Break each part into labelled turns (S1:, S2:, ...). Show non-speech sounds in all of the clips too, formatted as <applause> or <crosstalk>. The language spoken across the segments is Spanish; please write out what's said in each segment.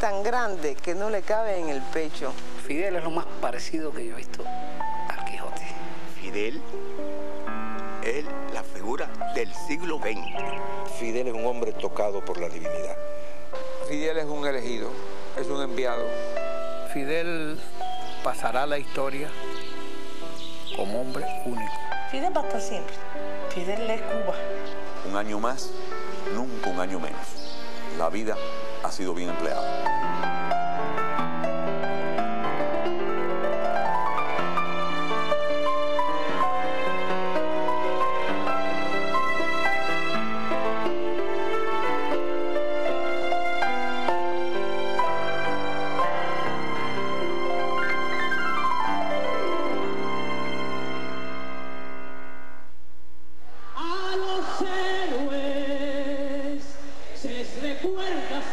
S1: tan grande que no le cabe en el pecho.
S2: Fidel es lo más parecido que yo he visto.
S3: Fidel es la figura del siglo XX.
S4: Fidel es un hombre tocado por la divinidad.
S5: Fidel es un elegido, es un enviado.
S2: Fidel pasará la historia como hombre único.
S6: Fidel va a estar siempre. Fidel es Cuba.
S7: Un año más, nunca un año menos. La vida ha sido bien empleada.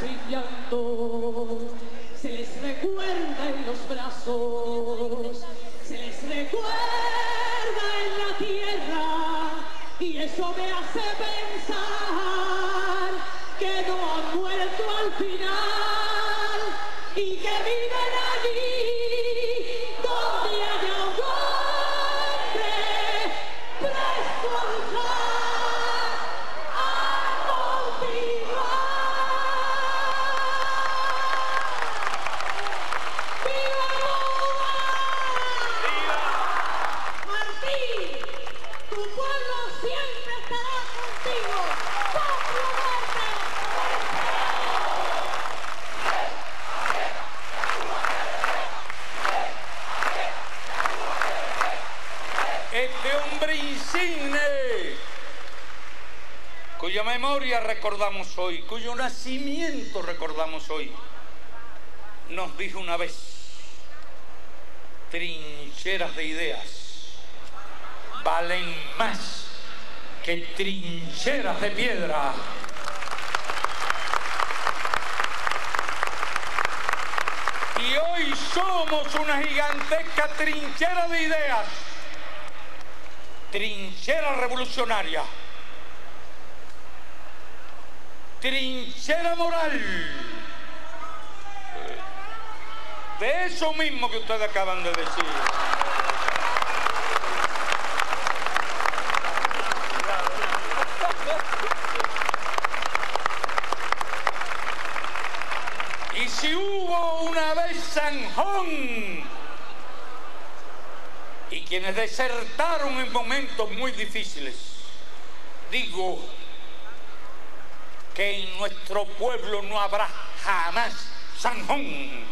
S7: y se les recuerda en los brazos, se les recuerda en la tierra y eso me hace pensar que no han muerto al final.
S8: Recordamos hoy, cuyo nacimiento recordamos hoy, nos dijo una vez, trincheras de ideas valen más que trincheras de piedra. Y hoy somos una gigantesca trinchera de ideas, trinchera revolucionaria trinchera moral. De eso mismo que ustedes acaban de decir. Y si hubo una vez Sanjón y quienes desertaron en momentos muy difíciles, digo, que en nuestro pueblo no habrá jamás Sanjón.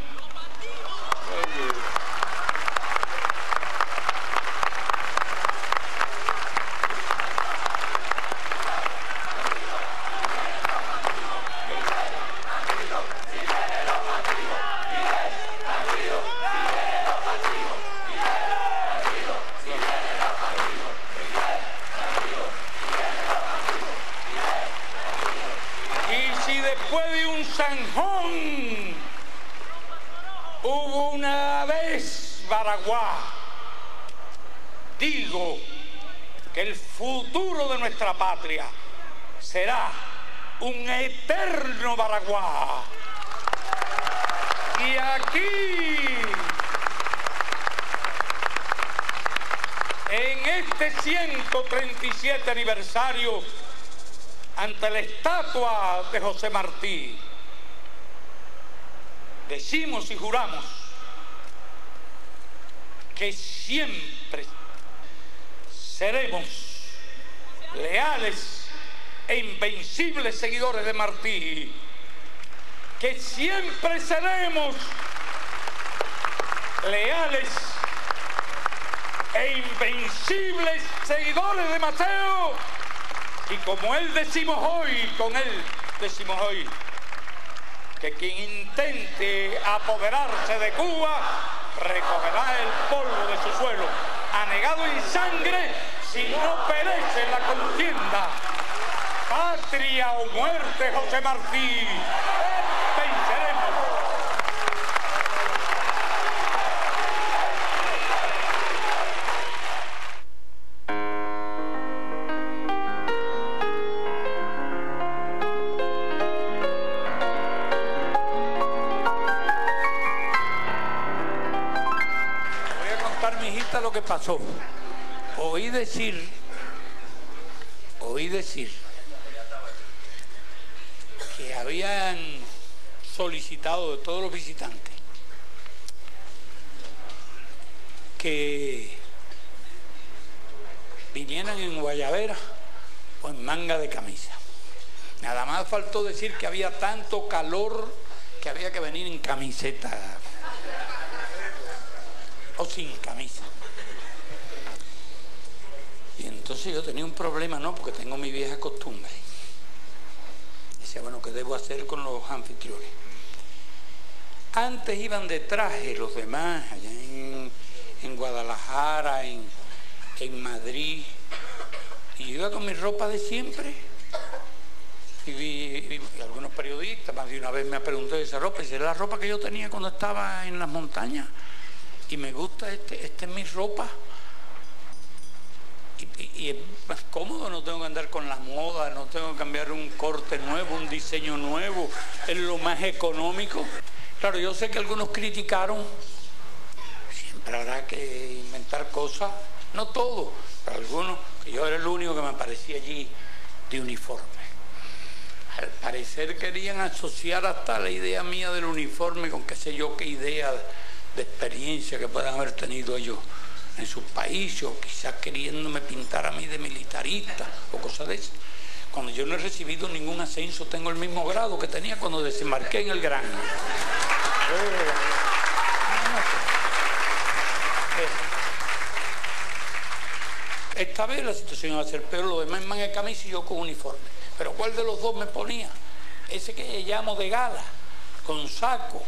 S8: El futuro de nuestra patria será un eterno Baraguá. Y aquí, en este 137 aniversario, ante la estatua de José Martí, decimos y juramos que siempre seremos leales e invencibles seguidores de Martí, que siempre seremos leales e invencibles seguidores de Mateo, y como él decimos hoy, con él decimos hoy, que quien intente apoderarse de Cuba recogerá el polvo de su suelo,
S5: pagado en sangre si no perece la contienda. Patria o muerte, José Martí. Lo que pasó. Oí decir, oí decir que habían solicitado de todos los visitantes que vinieran en guayabera o en manga de camisa. Nada más faltó decir que había tanto calor que había que venir en camiseta o sin camisa. Entonces yo tenía un problema, ¿no? Porque tengo mi vieja costumbre. Decía, bueno, ¿qué debo hacer con los anfitriones? Antes iban de traje los demás, allá en, en Guadalajara, en, en Madrid. Y yo iba con mi ropa de siempre. Y, algunos periodistas, más de una vez me preguntado esa ropa. Y dice, la ropa que yo tenía cuando estaba en las montañas y me gusta, este, esta es mi ropa. Y, es más cómodo, no tengo que andar con la moda, no tengo que cambiar un corte nuevo, un diseño nuevo, es lo más económico. Claro, yo sé que algunos criticaron, siempre habrá que inventar cosas, no todo, pero algunos, yo era el único que me aparecía allí de uniforme. Al parecer querían asociar hasta la idea mía del uniforme con qué sé yo qué idea de experiencia que puedan haber tenido ellos en sus países, o quizás queriéndome pintar a mí de militarista o cosas de eso. Cuando yo no he recibido ningún ascenso, tengo el mismo grado que tenía cuando desembarqué en el Gran. Esta vez la situación iba a ser peor, lo demás de camisa y yo con uniforme. Pero ¿cuál de los dos me ponía? Ese que llamo de gala, con saco.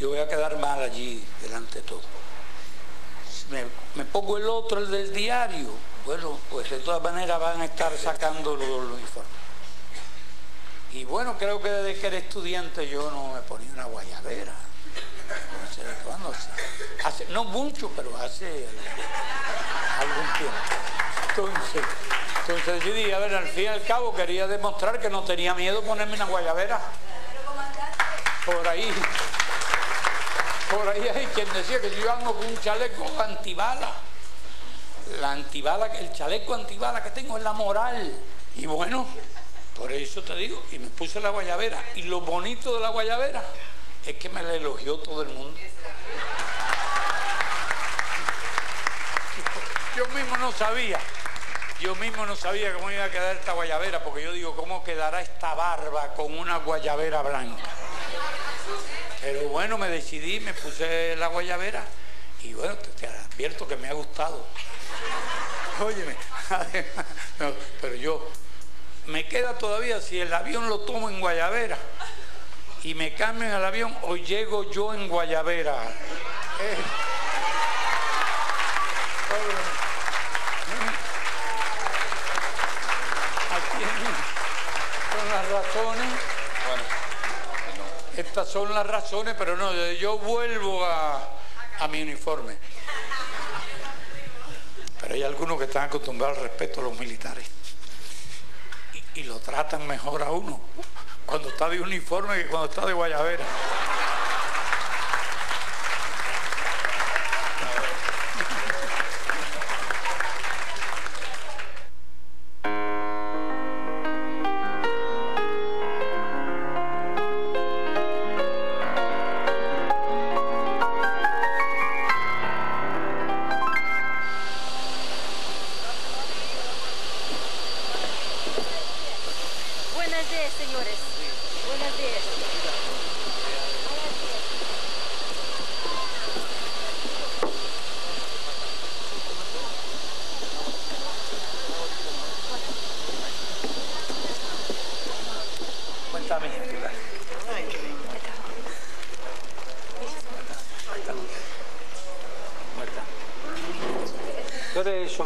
S5: Yo voy a quedar mal allí delante de todo. Me, me pongo el otro, el del diario. Bueno, pues de todas maneras van a estar sacando los, los uniformes. Y bueno, creo que desde que era estudiante yo no me ponía una guayabera. No sé de cuándo. hace- hace- no mucho, pero hace algún tiempo. Entonces, entonces yo dije, a ver, al fin y al cabo quería demostrar que no tenía miedo ponerme una guayabera. Por ahí, por ahí hay quien decía que yo ando con un chaleco antibala. La antibala, el chaleco antibala que tengo es la moral. Y bueno, por eso te digo, y me puse la guayabera. Y lo bonito de la guayabera es que me la elogió todo el mundo. Yo mismo no sabía, yo mismo no sabía cómo iba a quedar esta guayabera, porque yo digo, ¿cómo quedará esta barba con una guayabera blanca? Pero bueno, me decidí, me puse la guayabera y bueno, te, advierto que me ha gustado. Óyeme, <laughs> además, pero yo, me queda todavía, si el avión lo tomo en guayabera y me cambian al avión, o llego yo en guayabera. Eh, Aquí son las razones. Estas son las razones, pero no, yo vuelvo a, mi uniforme. Pero hay algunos que están acostumbrados al respeto a los militares. Y, y lo tratan mejor a uno cuando está de uniforme que cuando está de guayabera.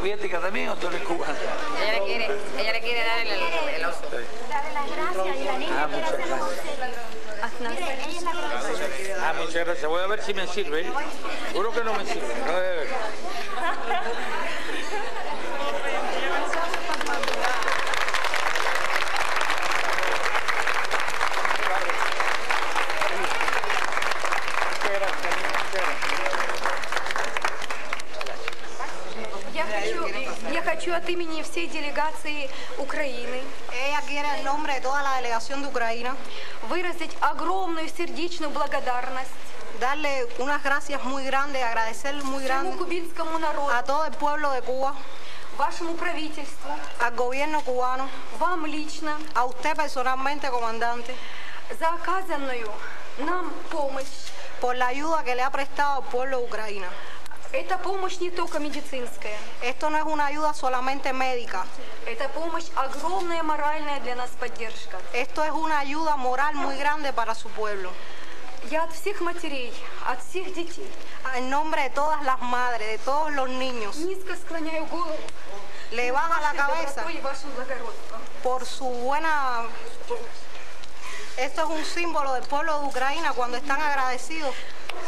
S8: Soviética también o tú eres cubana?
S9: Ella le quiere, ella le quiere dar el, el, el oso.
S10: Darle las gracias y la niña
S8: Ah, muchas gracias. Ah, muchas gracias. Voy a ver si me sirve. Seguro que no me sirve. No debe
S9: от имени всей делегации Украины выразить огромную сердечную благодарность
S6: darle unas gracias muy grandes, agradecer muy grande
S9: народу,
S6: a todo el pueblo de Cuba,
S9: вашему правительству,
S6: al gobierno cubano,
S9: вам лично
S6: a usted personalmente, comandante,
S9: за оказанную нам помощь.
S6: por la ayuda que le ha prestado al pueblo de Ucrania.
S9: Это помощь не только медицинская,
S6: Esto no es una ayuda solamente médica,
S9: это помощь огромная моральная для нас поддержка.
S6: esto es una ayuda moral muy grande para su pueblo.
S9: Я от всех матерей, от всех детей
S6: En nombre de todas las madres, de todos los niños,
S9: низко склоняю голову
S6: le baja la
S9: вашей
S6: cabeza
S9: добротой и вашим благородством.
S6: por su buena... Esto es un símbolo del pueblo de Ucrania cuando están agradecidos.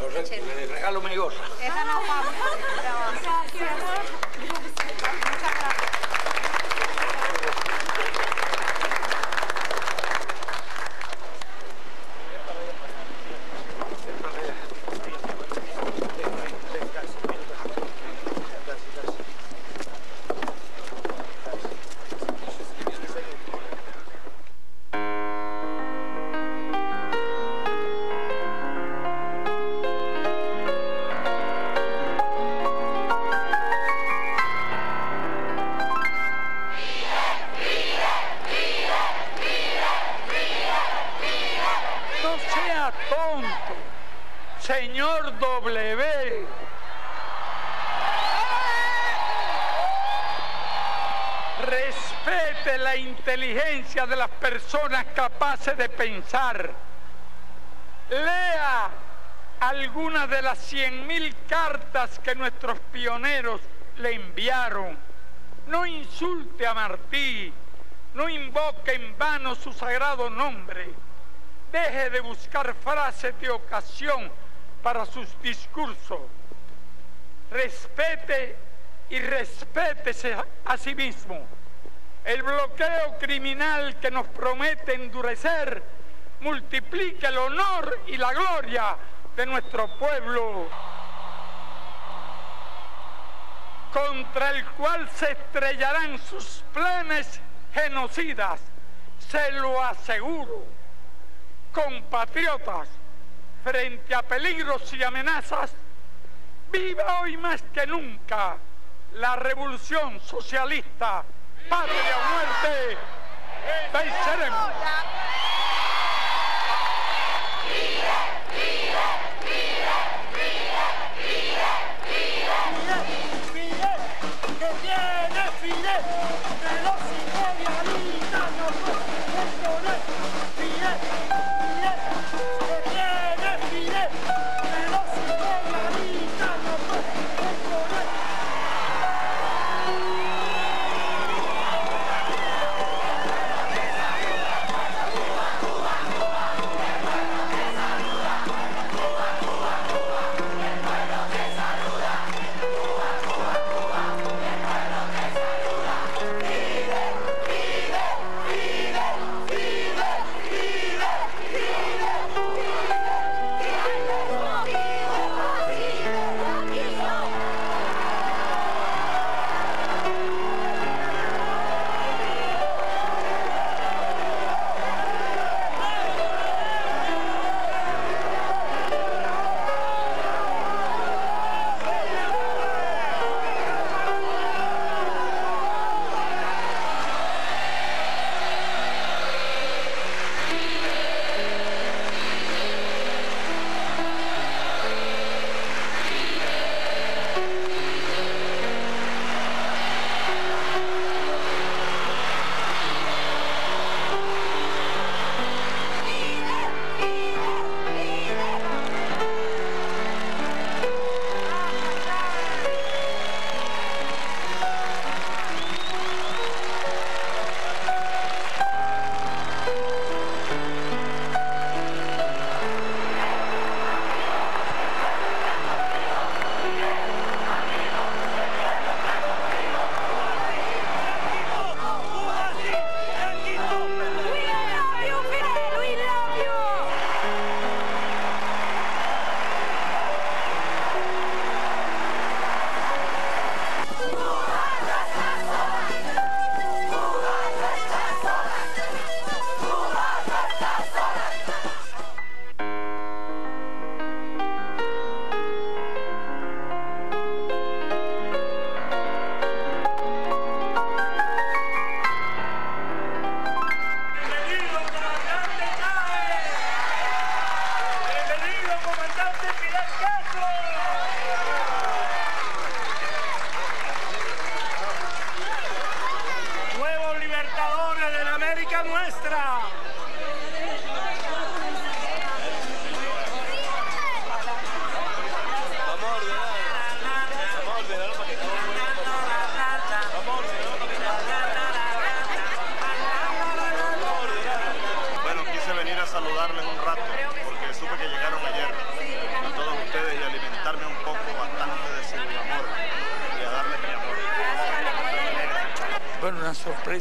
S8: Los regalo mi.
S6: Esa
S8: no, <laughs> de las personas capaces de pensar. Lea algunas de las cien mil cartas que nuestros pioneros le enviaron. No insulte a Martí, no invoque en vano su sagrado nombre. Deje de buscar frases de ocasión para sus discursos. Respete y respétese a sí mismo. El bloqueo criminal que nos promete endurecer multiplica el honor y la gloria de nuestro pueblo, contra el cual se estrellarán sus planes genocidas. Se lo aseguro compatriotas, frente a peligros y amenazas, viva hoy más que nunca la revolución socialista, patria muerte, venceremos.
S10: que viene Fidel,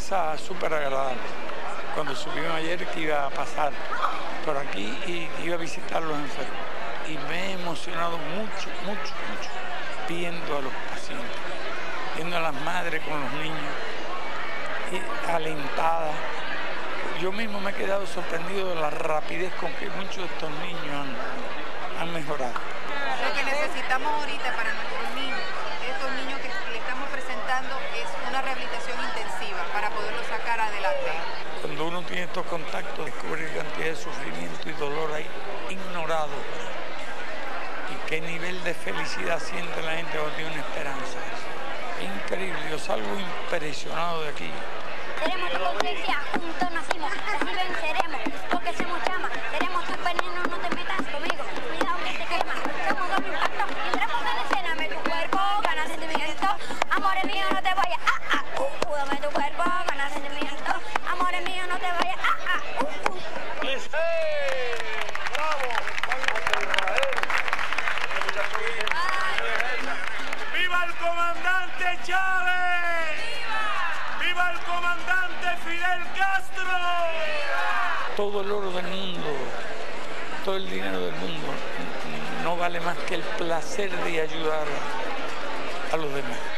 S8: sorpresa súper agradable. Cuando subimos ayer que iba a pasar por aquí y iba a visitar a los enfermos. Y me he emocionado mucho, mucho, mucho viendo a los pacientes, viendo a las madres con los niños, y alentadas. Yo mismo me he quedado sorprendido de la rapidez con que muchos de estos niños han, han mejorado.
S11: Para nuestros niños, estos niños que le estamos presentando, es una rehabilitación intensiva para poderlos sacar adelante.
S8: Cuando uno tiene estos contactos, descubre qué cantidad de sufrimiento y dolor ignorado. Y qué nivel de felicidad siente la gente cuando tiene una esperanza. Es increíble, yo salgo impresionado de aquí.
S12: Seremos conciencia, juntos nacimos, así venceremos, porque somos llamas.
S10: El
S8: oro del mundo, todo el dinero del mundo, no vale más que el placer de ayudar a los demás.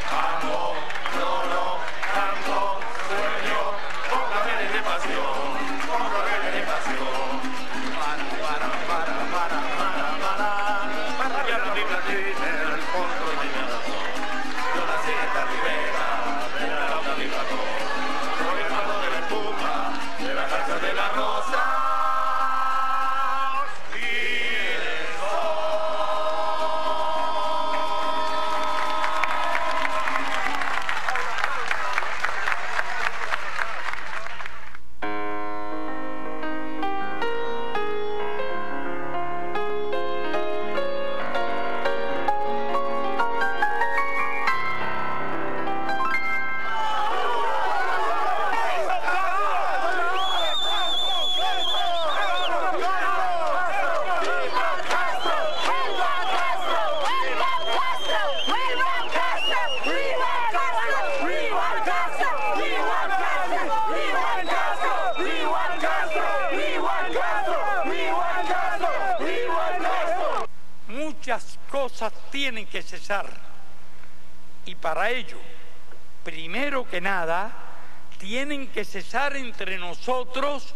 S8: Que cesar entre nosotros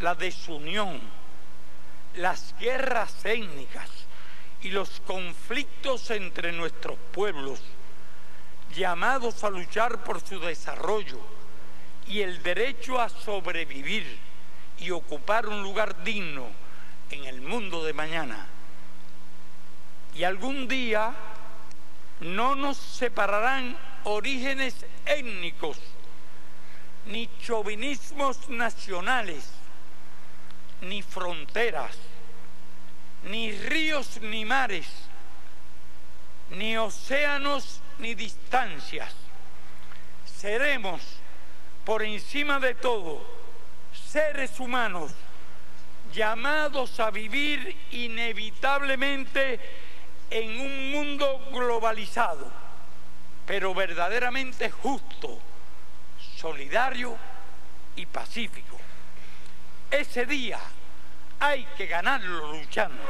S8: la desunión, las guerras étnicas y los conflictos entre nuestros pueblos, llamados a luchar por su desarrollo y el derecho a sobrevivir y ocupar un lugar digno en el mundo de mañana. Y algún día no nos separarán orígenes étnicos ni chauvinismos nacionales, ni fronteras, ni ríos ni mares, ni océanos ni distancias. Seremos, por encima de todo, seres humanos llamados a vivir inevitablemente en un mundo globalizado, pero verdaderamente justo, solidario y pacífico. Ese día hay que ganarlo luchando.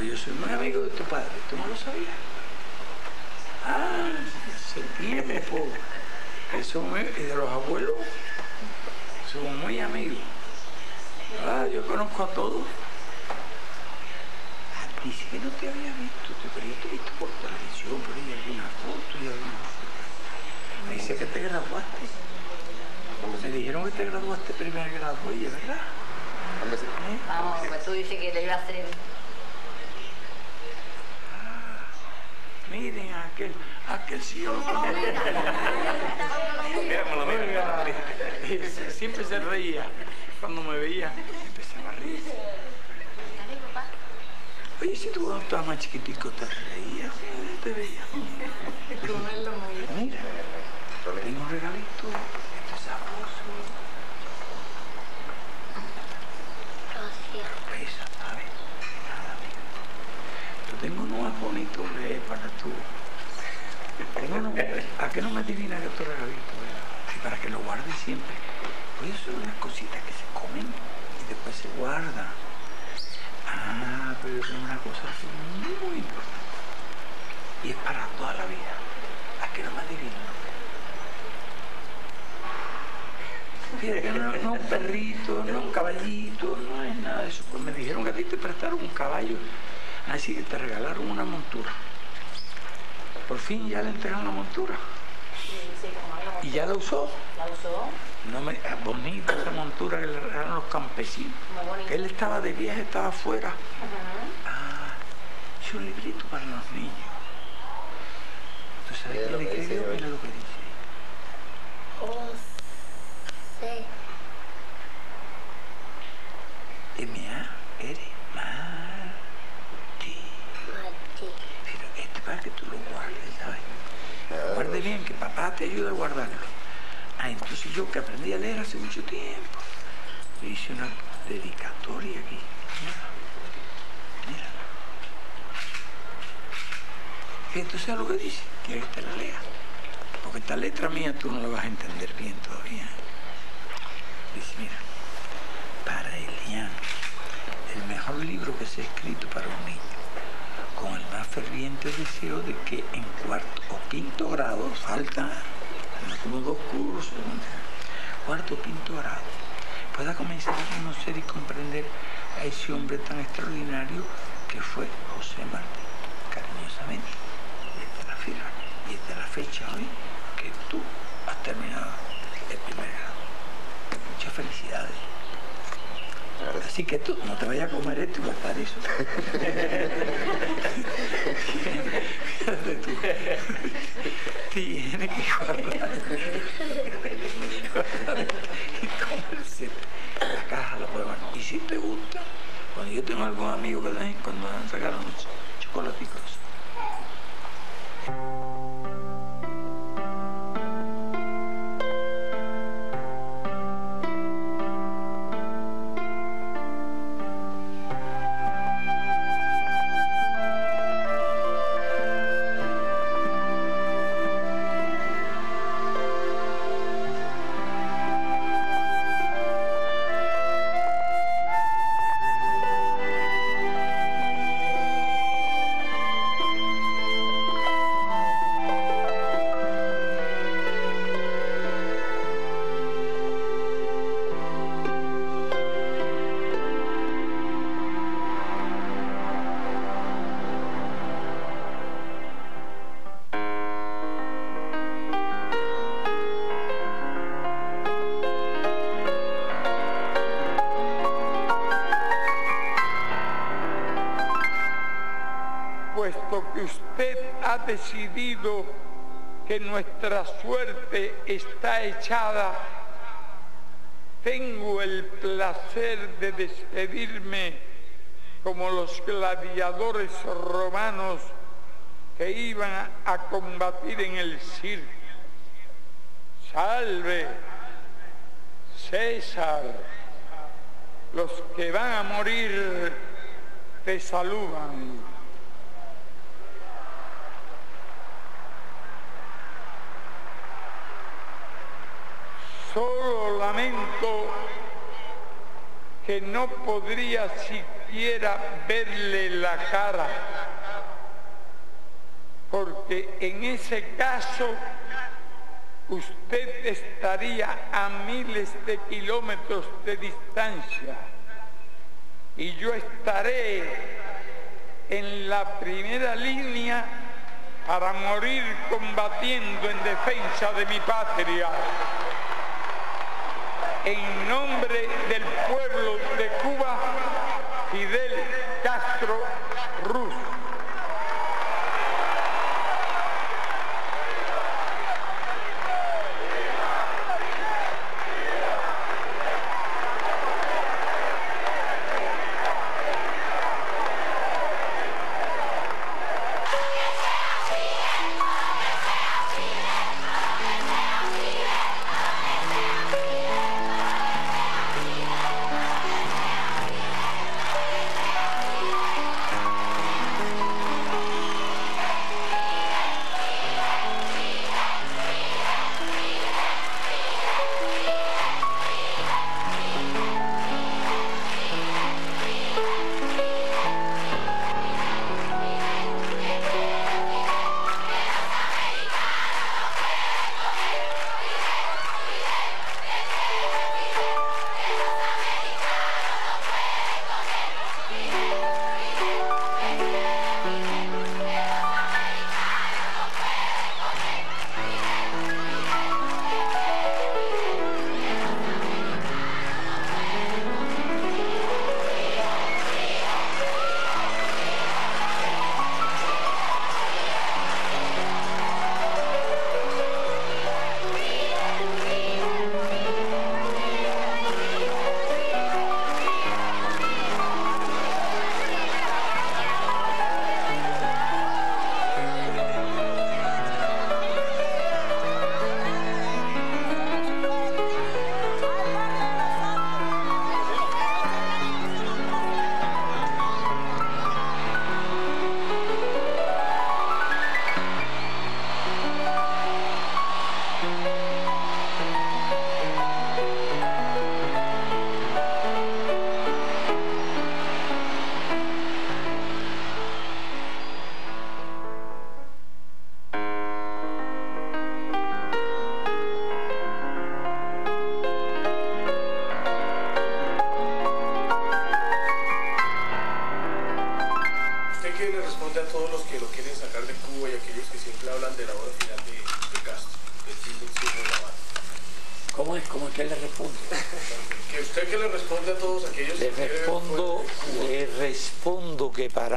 S5: Pues yo soy muy amigo de tu padre, ¿tú no lo sabías? Ah, hace tiempo. Muy- y de los abuelos somos muy amigos. Ah, yo conozco a todos. Dice que no te había visto, te- pero yo te he visto por televisión, por ahí alguna foto y alguna foto. Me dice que te graduaste. Me dijeron que te graduaste primer grado, oye, ¿verdad? ¿Eh?
S13: Vamos, pues tú dices que le iba a hacer.
S5: Miren aquel, aquel sí Siempre se reía. Cuando me veía, empezaba a reír. Oye, si tú cuando estabas más chiquitico te reías, ¿cómo te veías? Mira, tengo un regalito. Esto es sabroso. Pesa, ¿sabes? Nada, mira. Yo tengo uno más bonito es para tú. ¿A qué no me adivina que tu regalito es? Y para que lo guardes siempre. Pues son unas cositas que se comen y después se guardan. Ah, pero tengo una cosa muy importante. Y es para toda la vida. ¿A qué no me adivina? Fíjate que no, no un perrito, no un caballito, no es nada de eso. Pues me dijeron que a te prestaron un caballo, así que te regalaron una montura. Por fin ya le entregan la montura. ¿Y ya la usó?
S13: ¿La usó?
S5: No me, es bonita esa montura que le regalaron los campesinos.
S13: Muy.
S5: Él estaba de viaje, estaba afuera. Ah, es un librito para los niños. ¿Tú sabes qué le escribió? Mira lo que dice.
S12: José.
S5: M.A. R. Martí.
S12: Martí.
S5: Pero este para que tú lo guardes, ¿sabes? Guarde bien, que papá te ayuda a guardarlo. Ah, entonces yo que aprendí a leer hace mucho tiempo, hice una dedicatoria aquí. Mira. Mira. ¿Y tú sabes lo que dice? Quiero que te la lea. Porque esta letra mía tú no la vas a entender bien todavía. Dice, mira, para Elian, el mejor libro que se ha escrito para un niño con el ferviente deseo de que en cuarto o quinto grado, falta como dos cursos, cuarto o quinto grado, pueda comenzar a conocer y comprender a ese hombre tan extraordinario que fue José Martí, cariñosamente, desde la firma y desde la fecha hoy que tú has terminado el primer grado. Muchas felicidades. Así que tú no te vayas a comer esto y guardar eso. Fíjate <laughs> tú. Tiene que guardar. guardar y comerse. La caja la guardar. Y si te gusta, cuando yo tengo algún amigo que en cuando sacar unos chocolaticos.
S14: Ha decidido que nuestra suerte está echada, tengo el placer de despedirme como los gladiadores romanos que iban a combatir en el circo.
S8: Salve, César, los que van a morir te saludan. Solo lamento que no podría siquiera verle la cara, porque en ese caso usted estaría a miles de kilómetros de distancia y yo estaré en la primera línea para morir combatiendo en defensa de mi patria. En nombre del pueblo de Cuba, Castro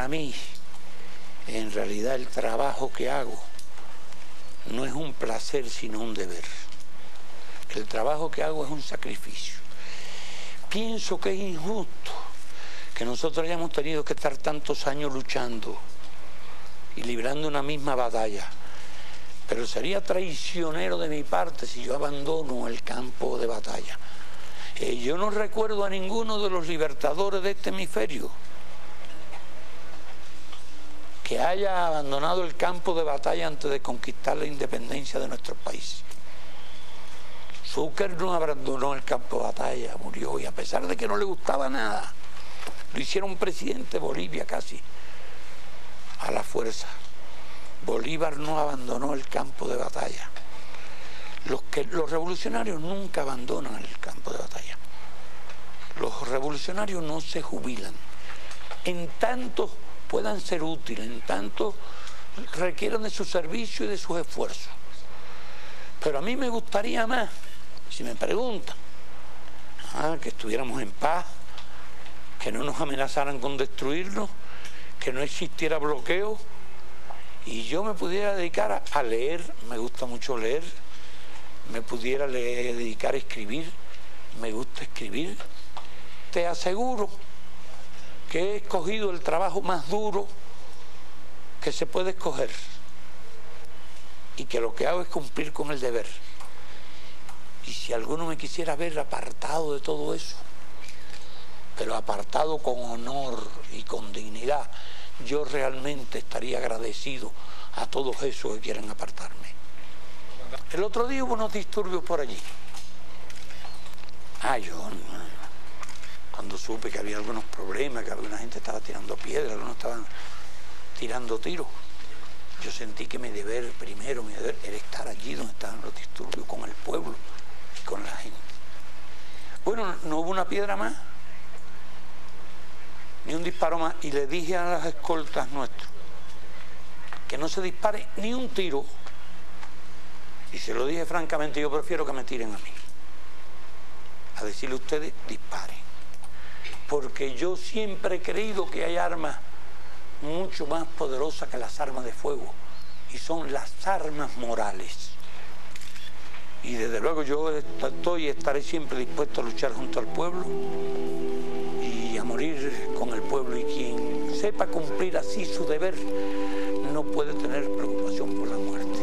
S5: para mí, en realidad el trabajo que hago no es un placer sino un deber. El trabajo que hago es un sacrificio. Pienso que es injusto que nosotros hayamos tenido que estar tantos años luchando y librando una misma batalla. Pero sería traicionero de mi parte si yo abandono el campo de batalla. Eh, yo no recuerdo a ninguno de los libertadores de este hemisferio que haya abandonado el campo de batalla antes de conquistar la independencia de nuestro país. Zucker no abandonó el campo de batalla, murió y a pesar de que no le gustaba nada, lo hicieron presidente de Bolivia casi, a la fuerza. Bolívar no abandonó el campo de batalla. Los, que, los revolucionarios nunca abandonan el campo de batalla. Los revolucionarios no se jubilan. En tanto puedan ser útiles, en tanto requieran de su servicio y de sus esfuerzos. Pero a mí me gustaría más, si me preguntan, ah, que estuviéramos en paz, que no nos amenazaran con destruirnos, que no existiera bloqueo y yo me pudiera dedicar a, leer, me gusta mucho leer, me pudiera dedicar a escribir, me gusta escribir. Te aseguro que he escogido el trabajo más duro que se puede escoger y que lo que hago es cumplir con el deber. Y si alguno me quisiera ver apartado de todo eso, pero apartado con honor y con dignidad, yo realmente estaría agradecido a todos esos que quieren apartarme. El otro día hubo unos disturbios por allí. Ah, yo cuando supe que había algunos problemas, que alguna gente estaba tirando piedras, algunos estaban tirando tiros, yo sentí que mi deber primero, mi deber era estar allí donde estaban los disturbios, con el pueblo y con la gente. Bueno, no hubo una piedra más, ni un disparo más, y le dije a las escoltas nuestros que no se dispare ni un tiro, y se lo dije francamente, yo prefiero que me tiren a mí, a decirle a ustedes, disparen, porque yo siempre he creído que hay armas mucho más poderosas que las armas de fuego, y son las armas morales. Y desde luego yo estoy y estaré siempre dispuesto a luchar junto al pueblo y a morir con el pueblo. Y quien sepa cumplir así su deber no puede tener preocupación por la muerte.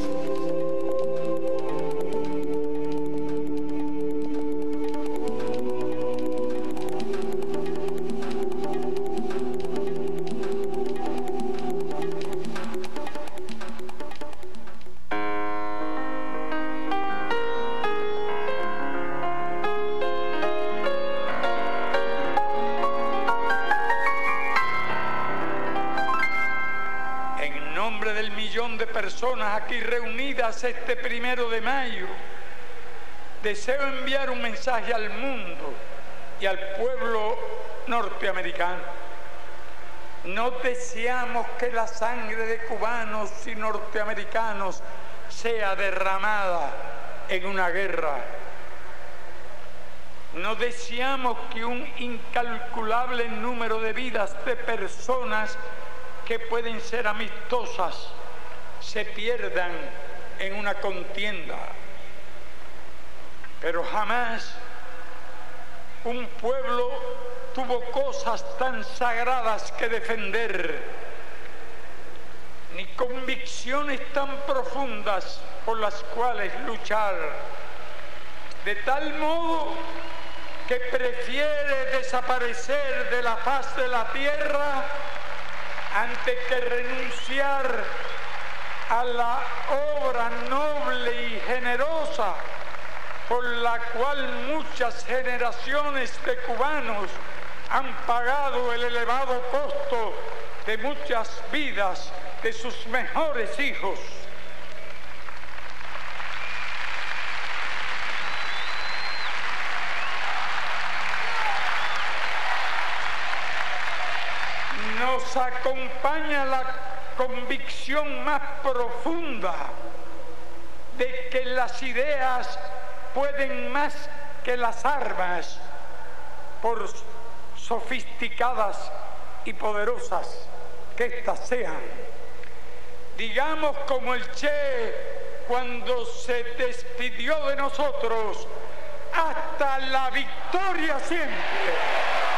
S8: Este primero de mayo, deseo enviar un mensaje al mundo y al pueblo norteamericano. No deseamos que la sangre de cubanos y norteamericanos sea derramada en una guerra. No deseamos que un incalculable número de vidas de personas que pueden ser amistosas se pierdan en una contienda. Pero jamás un pueblo tuvo cosas tan sagradas que defender, ni convicciones tan profundas por las cuales luchar, de tal modo que prefiere desaparecer de la faz de la tierra antes que renunciar a la obra noble y generosa por la cual muchas generaciones de cubanos han pagado el elevado costo de muchas vidas de sus mejores hijos. Nos acompaña la convicción más profunda de que las ideas pueden más que las armas, por sofisticadas y poderosas que éstas sean. Digamos como el Che cuando se despidió de nosotros, hasta la victoria siempre.